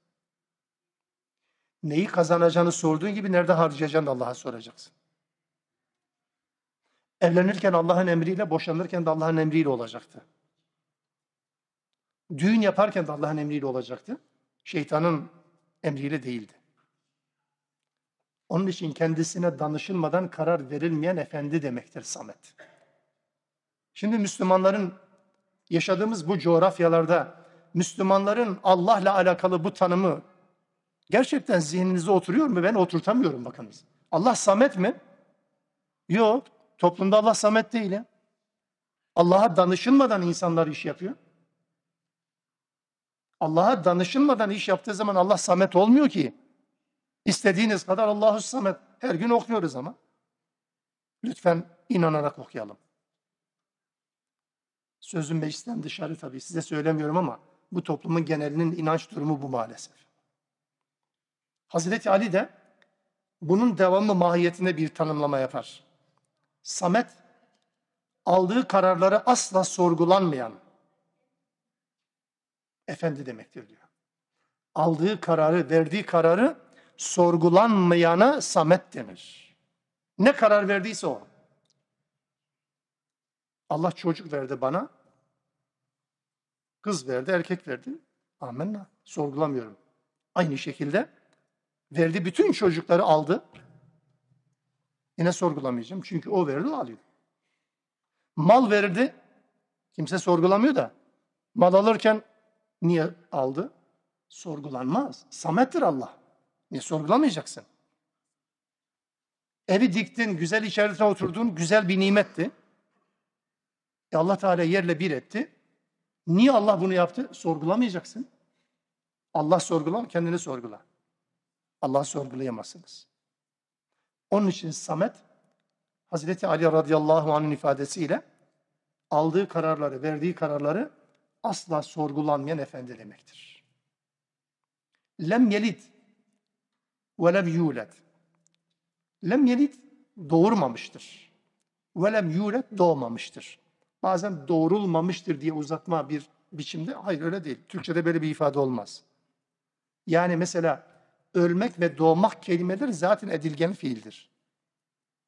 Neyi kazanacağını sorduğun gibi nerede harcayacağını Allah'a soracaksın. Evlenirken Allah'ın emriyle, boşanırken de Allah'ın emriyle olacaktı. Düğün yaparken de Allah'ın emriyle olacaktı. Şeytanın emriyle değildi. Onun için kendisine danışılmadan karar verilmeyen efendi demektir Samet. Şimdi Müslümanların yaşadığımız bu coğrafyalarda Müslümanların Allah'la alakalı bu tanımı gerçekten zihninize oturuyor mu? Ben oturtamıyorum bakınız. Allah Samet mi? Yok. Toplumda Allah Samet değil ya. Allah'a danışılmadan insanlar iş yapıyor. Allah'a danışılmadan iş yaptığı zaman Allah Samet olmuyor ki. İstediğiniz kadar Allahu Samet. Her gün okuyoruz ama. Lütfen inanarak okuyalım. Sözüm meclisten dışarı tabii size söylemiyorum ama bu toplumun genelinin inanç durumu bu maalesef. Hazreti Ali de bunun devamı mahiyetine bir tanımlama yapar. Samet aldığı kararları asla sorgulanmayan efendi demektir diyor. Aldığı kararı, verdiği kararı sorgulanmayana samet denir. Ne karar verdiyse o. Allah çocuk verdi bana. Kız verdi, erkek verdi. Amenna. Sorgulamıyorum. Aynı şekilde verdi bütün çocukları aldı. Yine sorgulamayacağım. Çünkü o verdi, o alıyor. Mal verdi. Kimse sorgulamıyor da. Mal alırken niye aldı? Sorgulanmaz. Samettir Allah. Niye sorgulamayacaksın? Evi diktin, güzel içerisine oturdun, güzel bir nimetti. E Allah Teala yerle bir etti. Niye Allah bunu yaptı? Sorgulamayacaksın. Allah sorgular, kendini sorgula. Allah sorgulayamazsınız. Onun için Samet, Hazreti Ali radıyallahu anh'ın ifadesiyle aldığı kararları, verdiği kararları asla sorgulanmayan efendi demektir. Lem yelid ve lem yulad. Lem yelid doğurmamıştır. Ve lem yulad doğmamıştır. Bazen doğrulmamıştır diye uzatma bir biçimde. Hayır öyle değil. Türkçe'de böyle bir ifade olmaz. Yani mesela ölmek ve doğmak kelimeleri zaten edilgen fiildir.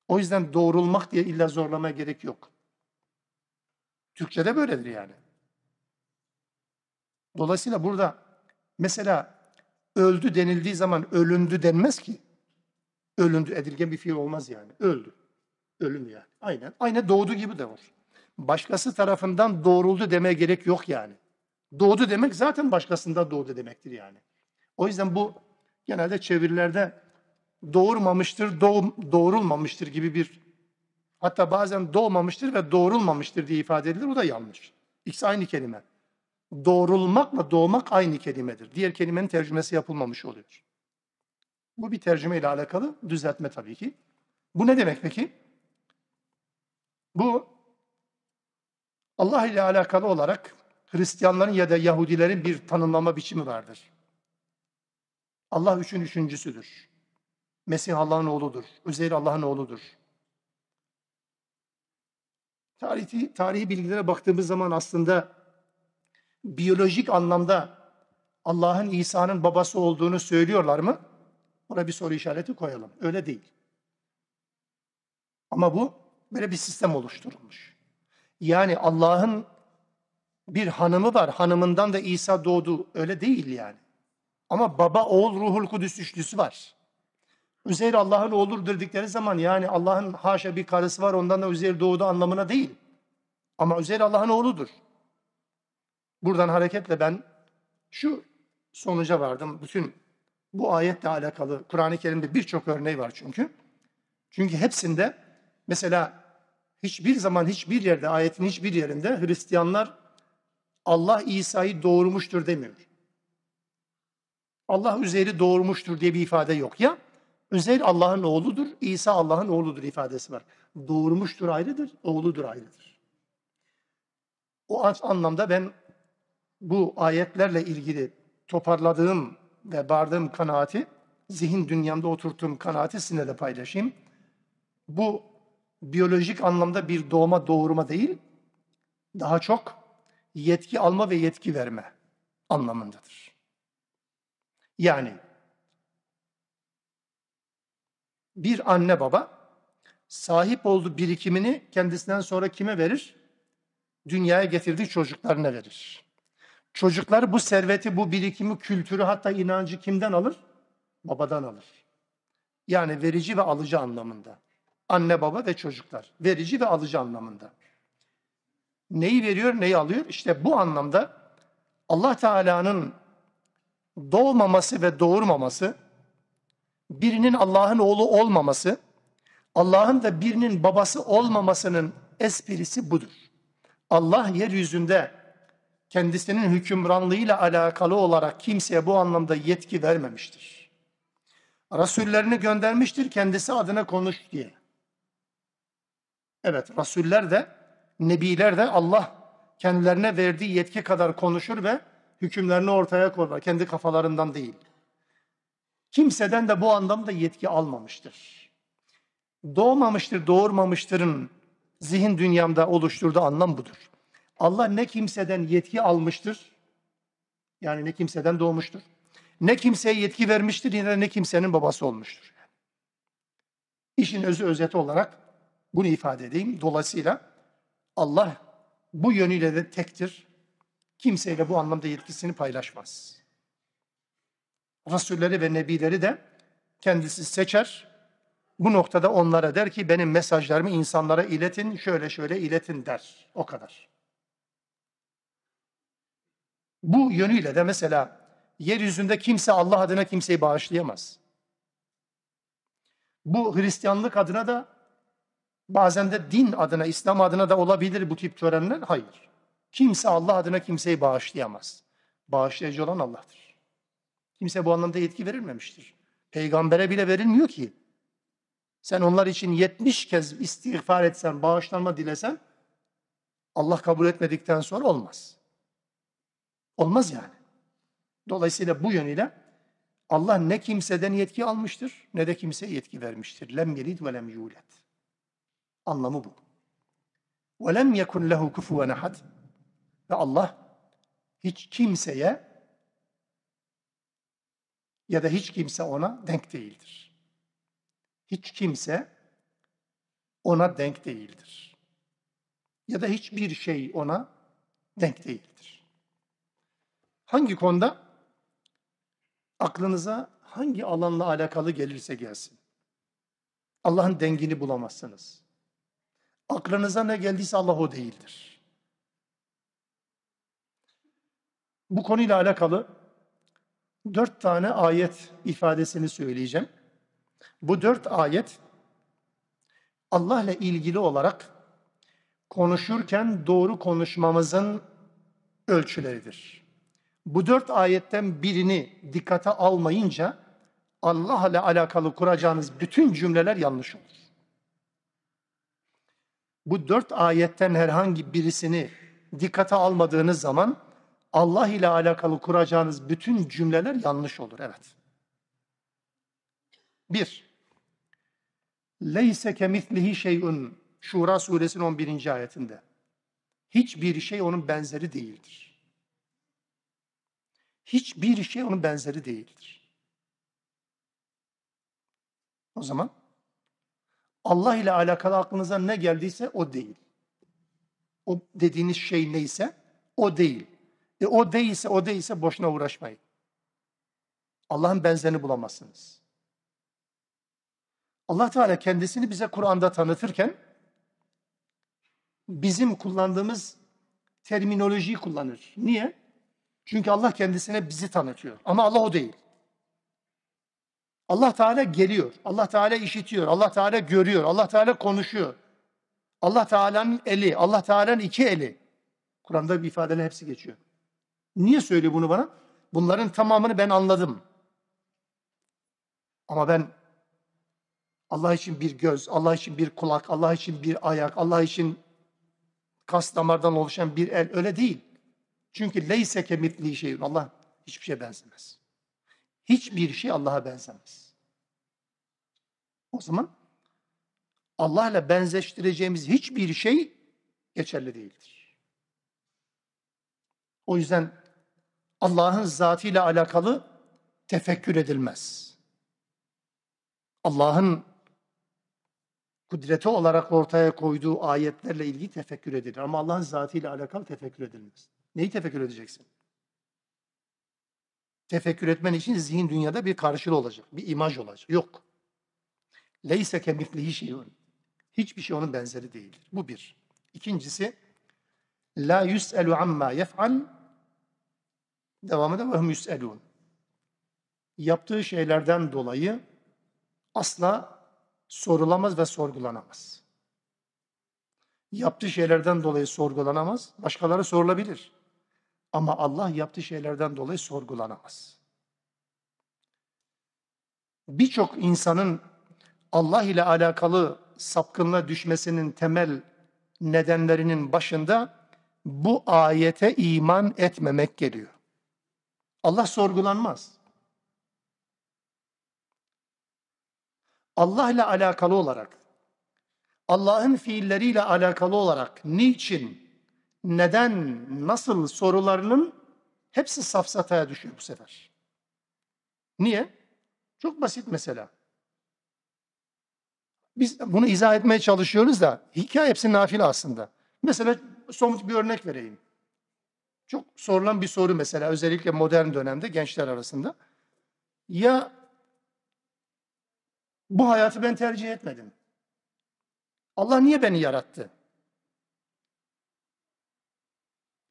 O yüzden doğrulmak diye illa zorlamaya gerek yok. Türkçe'de böyledir yani. Dolayısıyla burada mesela öldü denildiği zaman ölündü denmez ki. Ölündü edilgen bir fiil olmaz yani. Öldü. Ölüm yani. Aynen. Aynen doğdu gibi de olur. Başkası tarafından doğruldu demeye gerek yok yani. Doğdu demek zaten başkasından doğdu demektir yani. O yüzden bu genelde çevirilerde doğurmamıştır, doğ, doğrulmamıştır gibi bir hatta bazen doğmamıştır ve doğrulmamıştır diye ifade edilir. O da yanlış. İkisi aynı kelime. Doğrulmakla doğmak aynı kelimedir. Diğer kelimenin tercümesi yapılmamış oluyor. Bu bir tercüme ile alakalı düzeltme tabii ki. Bu ne demek peki? Bu Allah ile alakalı olarak Hristiyanların ya da Yahudilerin bir tanımlama biçimi vardır. Allah üçün üçüncüsüdür. Mesih Allah'ın oğludur. Üzeyr Allah'ın oğludur. Tarihi, tarihi bilgilere baktığımız zaman aslında biyolojik anlamda Allah'ın İsa'nın babası olduğunu söylüyorlar mı? Buna bir soru işareti koyalım. Öyle değil. Ama bu böyle bir sistem oluşturulmuş. Yani Allah'ın bir hanımı var. Hanımından da İsa doğdu. Öyle değil yani. Ama baba, oğul, ruhul kudüs üçlüsü var. Üzeyr Allah'ın oğludur dedikleri zaman yani Allah'ın haşa bir karısı var ondan da Üzeyr doğdu anlamına değil. Ama Üzeyr Allah'ın oğludur. Buradan hareketle ben şu sonuca vardım. Bütün bu ayetle alakalı Kur'an-ı Kerim'de birçok örneği var çünkü. Çünkü hepsinde mesela hiçbir zaman hiçbir yerde ayetin hiçbir yerinde Hristiyanlar Allah İsa'yı doğurmuştur demiyor. Allah Üzeyr'i doğurmuştur diye bir ifade yok. Ya Üzeyr Allah'ın oğludur, İsa Allah'ın oğludur ifadesi var. Doğurmuştur ayrıdır, oğludur ayrıdır. O anlamda ben bu ayetlerle ilgili toparladığım ve vardığım kanaati, zihin dünyamda oturttuğum kanaati sizinle de paylaşayım. Bu biyolojik anlamda bir doğma doğurma değil, daha çok yetki alma ve yetki verme anlamındadır. Yani bir anne baba sahip olduğu birikimini kendisinden sonra kime verir? Dünyaya getirdiği çocuklarına verir. Çocuklar bu serveti, bu birikimi, kültürü hatta inancı kimden alır? Babadan alır. Yani verici ve alıcı anlamında. Anne baba ve çocuklar. Verici ve alıcı anlamında. Neyi veriyor, neyi alıyor? İşte bu anlamda Allah Teala'nın doğmaması ve doğurmaması, birinin Allah'ın oğlu olmaması, Allah'ın da birinin babası olmamasının esprisi budur. Allah yeryüzünde kendisinin hükümranlığıyla alakalı olarak kimseye bu anlamda yetki vermemiştir. Rasullerini göndermiştir kendisi adına konuş diye. Evet, Rasuller de, Nebiler de Allah kendilerine verdiği yetki kadar konuşur ve hükümlerini ortaya koyar. Kendi kafalarından değil. Kimseden de bu anlamda yetki almamıştır. Doğmamıştır, doğurmamıştırın zihin dünyamda oluşturduğu anlam budur. Allah ne kimseden yetki almıştır, yani ne kimseden doğmuştur, ne kimseye yetki vermiştir, yine ne kimsenin babası olmuştur. İşin özü özeti olarak bunu ifade edeyim. Dolayısıyla Allah bu yönüyle de tektir. Kimseyle bu anlamda yetkisini paylaşmaz. Resulleri ve nebileri de kendisi seçer. Bu noktada onlara der ki benim mesajlarımı insanlara iletin, şöyle şöyle iletin der. O kadar. Bu yönüyle de mesela yeryüzünde kimse Allah adına kimseyi bağışlayamaz. Bu Hristiyanlık adına da bazen de din adına, İslam adına da olabilir bu tip törenler. Hayır. Kimse Allah adına kimseyi bağışlayamaz. Bağışlayıcı olan Allah'tır. Kimse bu anlamda yetki verilmemiştir. Peygambere bile verilmiyor ki. Sen onlar için 70 kez istiğfar etsen, bağışlanma dilesen Allah kabul etmedikten sonra olmaz. Olmaz yani. Dolayısıyla bu yönüyle Allah ne kimseden yetki almıştır ne de kimseye yetki vermiştir. Lem yelid ve lem yulet. Anlamı bu. Ve lem yekun lehu kufuven ahad. Ve Allah hiç kimseye ya da hiç kimse ona denk değildir. Hiç kimse ona denk değildir. Ya da hiçbir şey ona denk değildir. Hangi konuda? Aklınıza hangi alanla alakalı gelirse gelsin. Allah'ın dengini bulamazsınız. Aklınıza ne geldiyse Allah o değildir. Bu konuyla alakalı dört tane ayet ifadesini söyleyeceğim. Bu dört ayet Allah ile ilgili olarak konuşurken doğru konuşmamızın ölçüleridir. Bu dört ayetten birini dikkate almayınca Allah ile alakalı kuracağınız bütün cümleler yanlış olur. Bu dört ayetten herhangi birisini dikkate almadığınız zaman Allah ile alakalı kuracağınız bütün cümleler yanlış olur. Evet. Bir, Leyse kemitlihi şeyun. Şura suresinin 11. ayetinde. Hiçbir şey onun benzeri değildir. Hiçbir şey onun benzeri değildir. O zaman Allah ile alakalı aklınıza ne geldiyse o değil. O dediğiniz şey neyse o değil. E o değilse o değilse boşuna uğraşmayın. Allah'ın benzerini bulamazsınız. Allah Teala kendisini bize Kur'an'da tanıtırken bizim kullandığımız terminolojiyi kullanır. Niye? Çünkü Allah kendisine bizi tanıtıyor. Ama Allah o değil. Allah Teala geliyor. Allah Teala işitiyor. Allah Teala görüyor. Allah Teala konuşuyor. Allah Teala'nın eli, Allah Teala'nın iki eli. Kur'an'da bir ifadeler hepsi geçiyor. Niye söylüyor bunu bana? Bunların tamamını ben anladım. Ama ben Allah için bir göz, Allah için bir kulak, Allah için bir ayak, Allah için kas damardan oluşan bir el öyle değil. Çünkü leyse kemitli şeyin Allah hiçbir şeye benzemez. Hiçbir şey Allah'a benzemez. O zaman Allah ile benzeştireceğimiz hiçbir şey geçerli değildir. O yüzden Allah'ın zatıyla alakalı tefekkür edilmez. Allah'ın kudreti olarak ortaya koyduğu ayetlerle ilgili tefekkür edilir. Ama Allah'ın zatıyla alakalı tefekkür edilmez. Neyi tefekkür edeceksin? Tefekkür etmen için zihin dünyada bir karşılığı olacak, bir imaj olacak. Yok. Leyse kemitlihi şeyun. Hiçbir şey onun benzeri değildir. Bu bir. İkincisi, la yus'elu amma yef'al devamında ve hum yus'elun. Yaptığı şeylerden dolayı asla sorulamaz ve sorgulanamaz. Yaptığı şeylerden dolayı sorgulanamaz, başkaları sorulabilir. Ama Allah yaptığı şeylerden dolayı sorgulanamaz. Birçok insanın Allah ile alakalı sapkınlığa düşmesinin temel nedenlerinin başında bu ayete iman etmemek geliyor. Allah sorgulanmaz. Allah ile alakalı olarak, Allah'ın fiilleriyle alakalı olarak niçin, neden, nasıl sorularının hepsi safsataya düşüyor bu sefer. Niye? Çok basit mesela. Biz bunu izah etmeye çalışıyoruz da hikaye hepsi nafile aslında. Mesela somut bir örnek vereyim. Çok sorulan bir soru mesela özellikle modern dönemde gençler arasında. Ya bu hayatı ben tercih etmedim. Allah niye beni yarattı?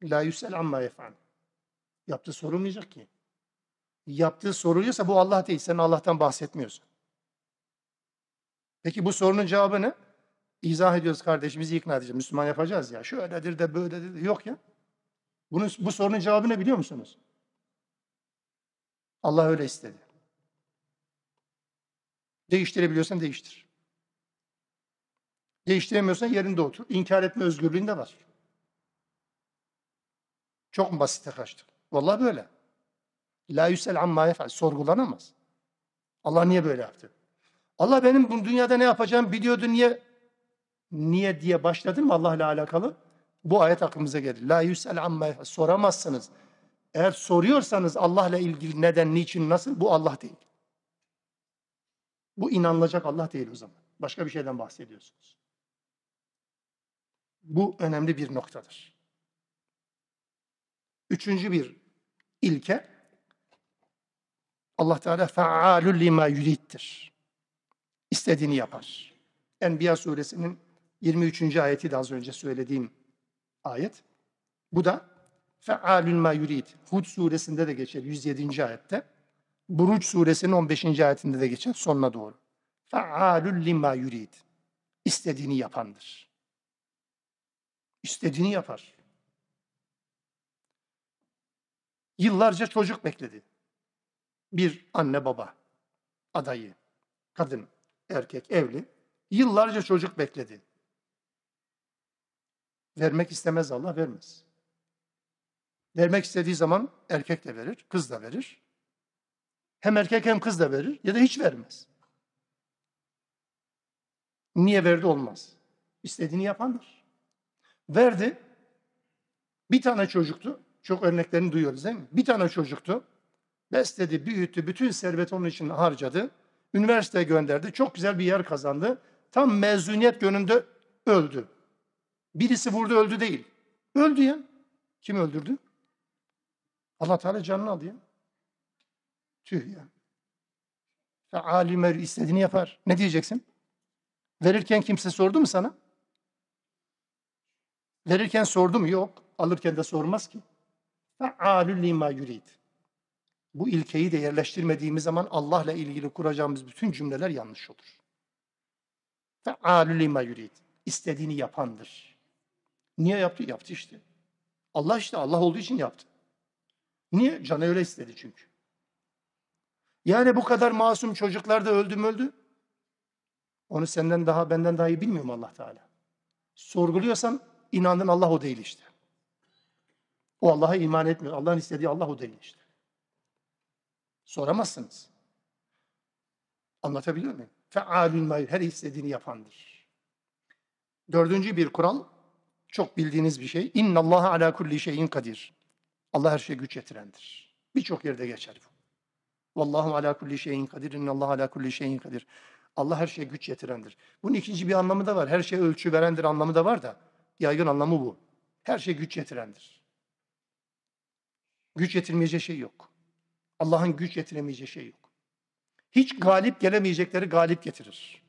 La yüsel amma yef'al. Yaptığı sorulmayacak ki. Yaptığı soruluyorsa bu Allah değil. Sen Allah'tan bahsetmiyorsun. Peki bu sorunun cevabı ne? İzah ediyoruz kardeşimizi ikna edeceğiz. Müslüman yapacağız ya. Şöyledir de böyledir de. Yok ya. Bunun, bu sorunun cevabı ne biliyor musunuz? Allah öyle istedi. Değiştirebiliyorsan değiştir. Değiştiremiyorsan yerinde otur. İnkar etme özgürlüğün de var. Çok mu basite kaçtı? Vallahi böyle. La yüsel amma yefal. Sorgulanamaz. Allah niye böyle yaptı? Allah benim bu dünyada ne yapacağım biliyordu niye niye diye başladın mı Allah ile alakalı? Bu ayet aklımıza gelir. La yüsel amma. Soramazsınız. Eğer soruyorsanız Allah ile ilgili neden, niçin, nasıl bu Allah değil. Bu inanılacak Allah değil o zaman. Başka bir şeyden bahsediyorsunuz. Bu önemli bir noktadır. Üçüncü bir ilke Allah Teala faalul lima yuriddir. İstediğini yapar. Enbiya suresinin 23. ayeti de az önce söylediğim ayet. Bu da faalul ma yurid. Hud suresinde de geçer 107. ayette. Buruç suresinin 15. ayetinde de geçer sonuna doğru. Faalul lima yurid. İstediğini yapandır. İstediğini yapar. Yıllarca çocuk bekledi. Bir anne baba adayı, kadın, erkek, evli. Yıllarca çocuk bekledi. Vermek istemez Allah, vermez. Vermek istediği zaman erkek de verir, kız da verir. Hem erkek hem kız da verir ya da hiç vermez. Niye verdi olmaz. İstediğini yapandır. Verdi. Bir tane çocuktu. Çok örneklerini duyuyoruz değil mi? Bir tane çocuktu. Besledi, büyüttü, bütün servet onun için harcadı. Üniversiteye gönderdi. Çok güzel bir yer kazandı. Tam mezuniyet gününde öldü. Birisi vurdu öldü değil. Öldü ya. Kim öldürdü? Allah Teala canını aldı ya. Tüh ya. Fealimer istediğini yapar. Ne diyeceksin? Verirken kimse sordu mu sana? Verirken sordu mu? Yok. Alırken de sormaz ki. Fealü lima yurid. Bu ilkeyi de yerleştirmediğimiz zaman Allah'la ilgili kuracağımız bütün cümleler yanlış olur. Fealü lima yurid. İstediğini yapandır. Niye yaptı? Yaptı işte. Allah işte Allah olduğu için yaptı. Niye? Canı öyle istedi çünkü. Yani bu kadar masum çocuklar da öldü mü öldü? Onu senden daha benden daha iyi bilmiyor mu Allah Teala? Sorguluyorsan inandın Allah o değil işte. O Allah'a iman etmiyor. Allah'ın istediği Allah o değil işte. Soramazsınız. Anlatabiliyor muyum? Fealün mayr. Her istediğini yapandır. Dördüncü bir kural. Çok bildiğiniz bir şey. İnna Allah ala kulli şeyin kadir. Allah her şeye güç yetirendir. Birçok yerde geçer bu. Vallahu ala kulli şeyin kadir. İnna Allah ala kulli şeyin kadir. Allah her şeye güç yetirendir. Bunun ikinci bir anlamı da var. Her şeye ölçü verendir anlamı da var da. Yaygın anlamı bu. Her şeye güç yetirendir. Güç yetirmeyeceği şey yok. Allah'ın güç yetiremeyeceği şey yok. Hiç galip gelemeyecekleri galip getirir.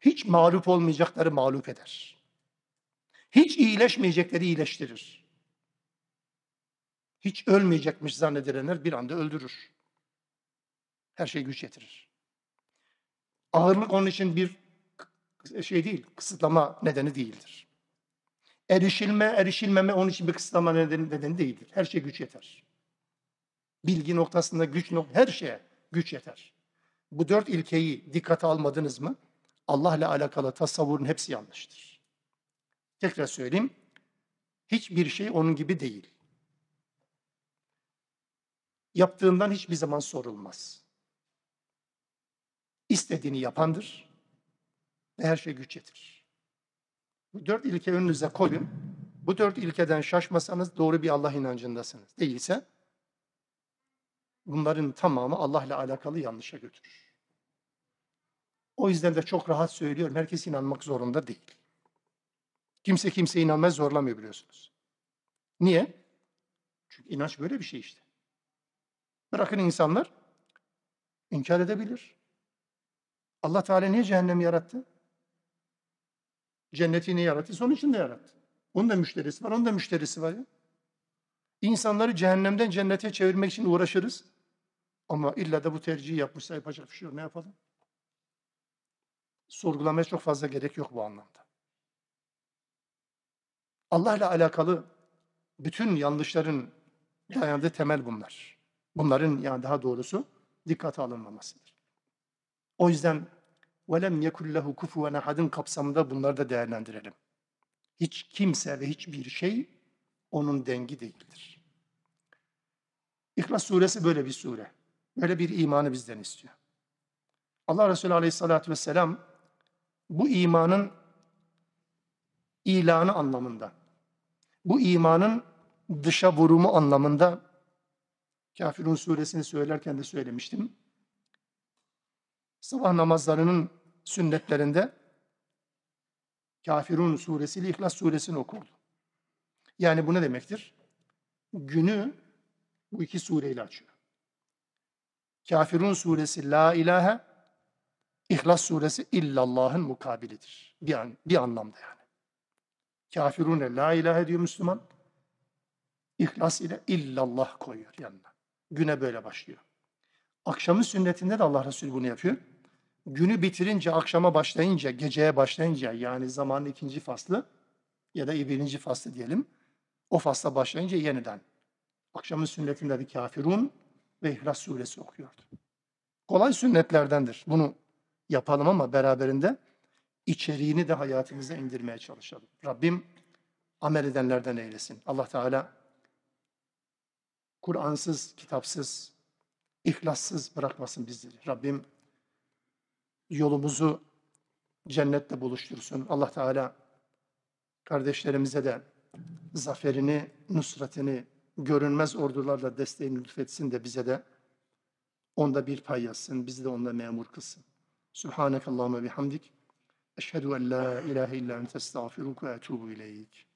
Hiç mağlup olmayacakları mağlup eder. Hiç iyileşmeyecekleri iyileştirir. Hiç ölmeyecekmiş zannedilenler bir anda öldürür. Her şey güç yetirir. Ağırlık onun için bir şey değil, kısıtlama nedeni değildir. Erişilme, erişilmeme onun için bir kısıtlama nedeni, nedeni değildir. Her şey güç yeter. Bilgi noktasında güç, her şeye güç yeter. Bu dört ilkeyi dikkate almadınız mı? Allah ile alakalı tasavvurun hepsi yanlıştır. Tekrar söyleyeyim. Hiçbir şey onun gibi değil. Yaptığından hiçbir zaman sorulmaz. İstediğini yapandır ve her şey güç yetirir. Bu dört ilke önünüze koyun. Bu dört ilkeden şaşmasanız doğru bir Allah inancındasınız. Değilse bunların tamamı Allah ile alakalı yanlışa götürür. O yüzden de çok rahat söylüyorum. Herkes inanmak zorunda değil. Kimse kimse inanmaz zorlamıyor biliyorsunuz. Niye? Çünkü inanç böyle bir şey işte. Bırakın insanlar inkar edebilir. Allah Teala niye cehennemi yarattı? Cenneti niye yarattı? Onun için de yarattı. Onun da müşterisi var, onun da müşterisi var ya. İnsanları cehennemden cennete çevirmek için uğraşırız. Ama illa da bu tercihi yapmışsa yapacak bir şey yok. Ne yapalım? Sorgulamaya çok fazla gerek yok bu anlamda. Allah ile alakalı bütün yanlışların dayandığı temel bunlar. Bunların yani daha doğrusu dikkate alınmamasıdır. O yüzden وَلَمْ يَكُلْ لَهُ كُفُوًا اَحَدٍ kapsamında bunları da değerlendirelim. Hiç kimse ve hiçbir şey onun dengi değildir. İhlas suresi böyle bir sure. Böyle bir imanı bizden istiyor. Allah Resulü aleyhissalatü vesselam bu imanın ilanı anlamında, bu imanın dışa vurumu anlamında Kafirun suresini söylerken de söylemiştim. Sabah namazlarının sünnetlerinde Kafirun suresiyle İhlas suresini okurdu. Yani bu ne demektir? Günü bu iki sureyle açıyor. Kafirun suresi la ilahe, İhlas suresi illallah'ın mukabilidir. Bir, an, bir anlamda yani. Kafirune la ilahe diyor Müslüman. İhlas ile illallah koyuyor yanına. Güne böyle başlıyor. Akşamın sünnetinde de Allah Resulü bunu yapıyor. Günü bitirince, akşama başlayınca, geceye başlayınca yani zamanın ikinci faslı ya da birinci faslı diyelim. O fasla başlayınca yeniden. Akşamın sünnetinde de kafirun ve İhlas suresi okuyordu. Kolay sünnetlerdendir. Bunu yapalım ama beraberinde içeriğini de hayatımıza indirmeye çalışalım. Rabbim amel edenlerden eylesin. Allah Teala Kur'ansız, kitapsız, ihlassız bırakmasın bizleri. Rabbim yolumuzu cennette buluştursun. Allah Teala kardeşlerimize de zaferini, nusretini görünmez ordularla desteğini lütfetsin de bize de onda bir pay yazsın. Bizi de onda memur kılsın. Subhanakallahumma bihamdik. Eşhedü en la ilahe illa ente estağfiruke ve etubu ileyk.